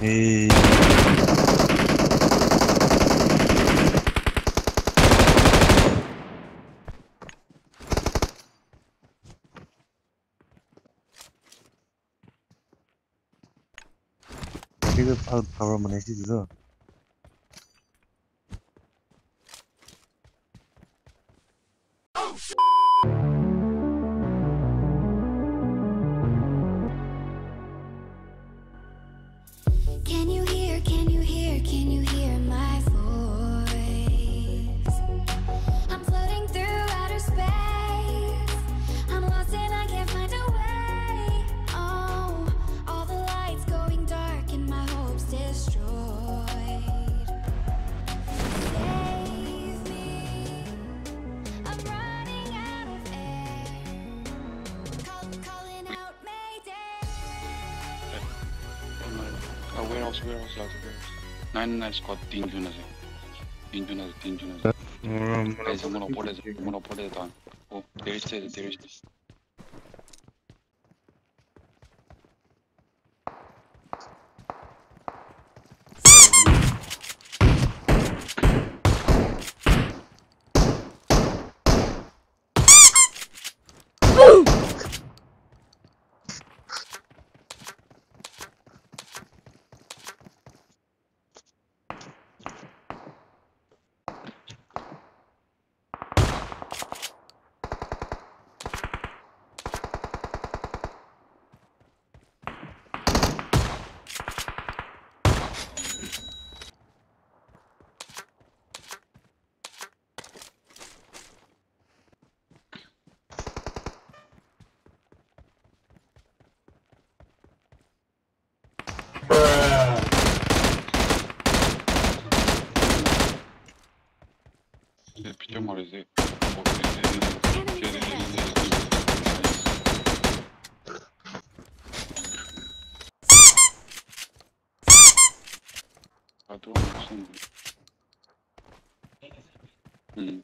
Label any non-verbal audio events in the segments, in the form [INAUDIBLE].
Hey. 지금 바로 바로 한번 해주죠. subieron, subieron, subieron. Nine Night Squad 딩준에서 딩준에서 딩준에서 음, 대신 문어 보내서 문어 보내서 어 내일 때 내일 때 Потом М.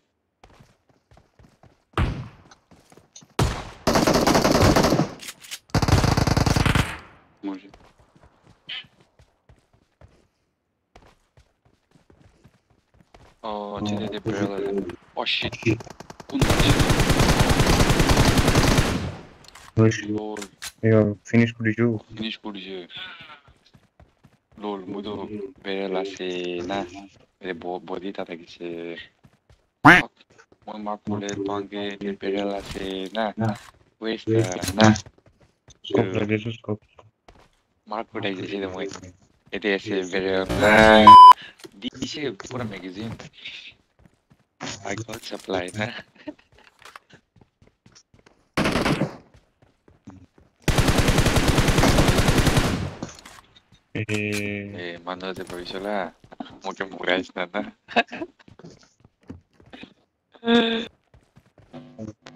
Может. О, TDD прилетели. О, щит. Nice. Lord. Yeah, finish Kurijo. Finish Kurijo. 롤 모두 베라시나 뭐 뭐디다 되겠지 뭔마콜레 방게 베라시나 웨스나 Marco da exigida muito. EDS la... Dice pura magazine. I got supply, na. cuando te provisó la... Como que muráis, nada. [LAUGHS]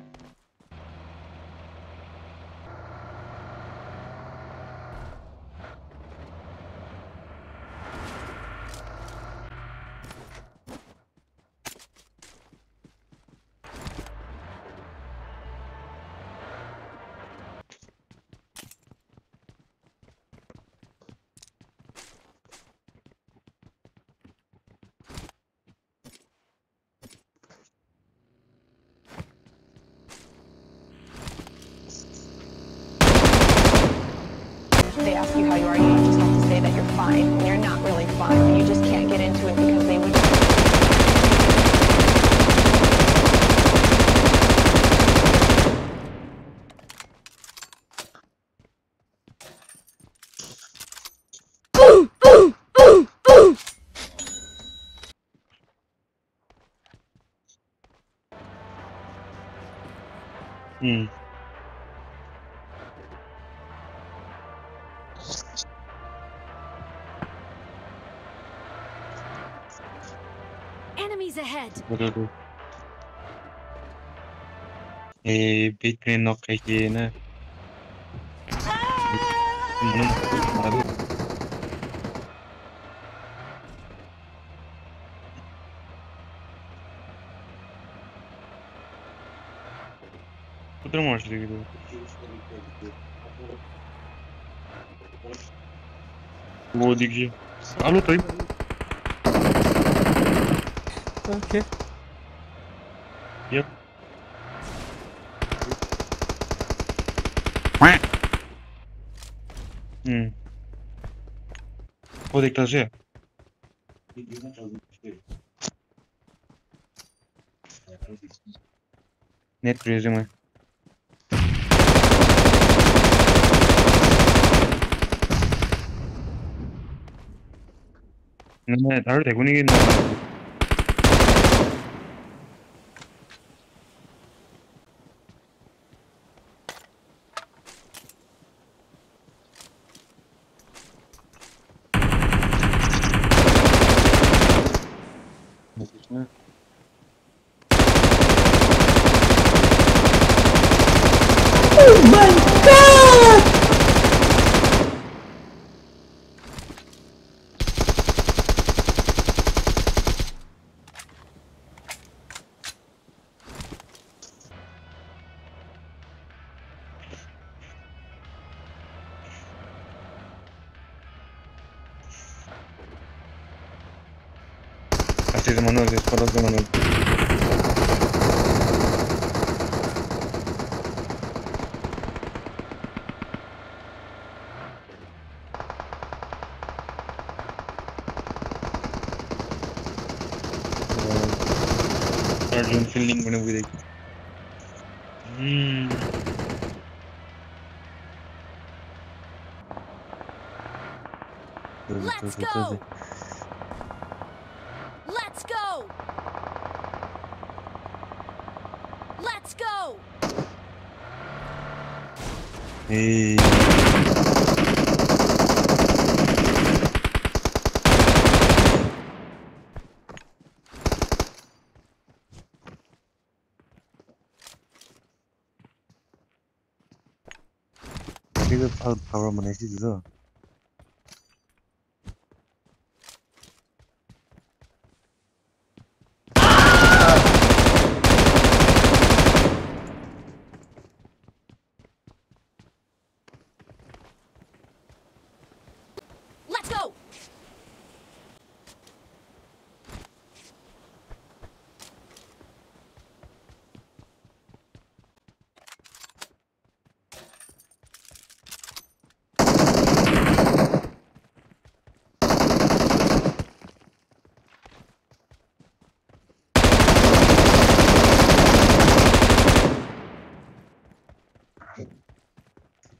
they ask you how you are, you just have to say that you're fine. and you're not really fine. You just can't get into it because they would. Mm. И бить клинок какие-то. Куда видел? Вот Лодики. А ну ты. Okay. Yep. Hmm. Faut déclencher. Net Ne Evet, artık bunu yine Existe, né? Oh, mano! Así de Manuel, disparos de manual. Sergeant Fielding Let's go. Hey.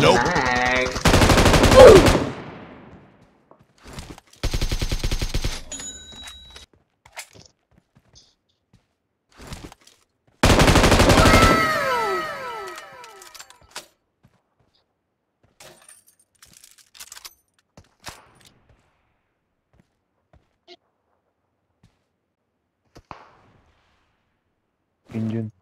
Nope. Indian.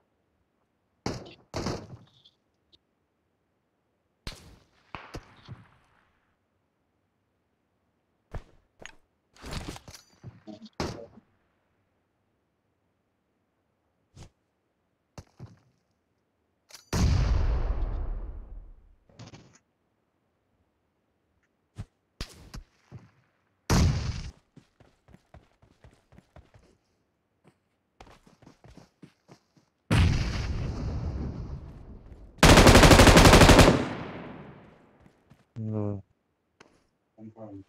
Right um,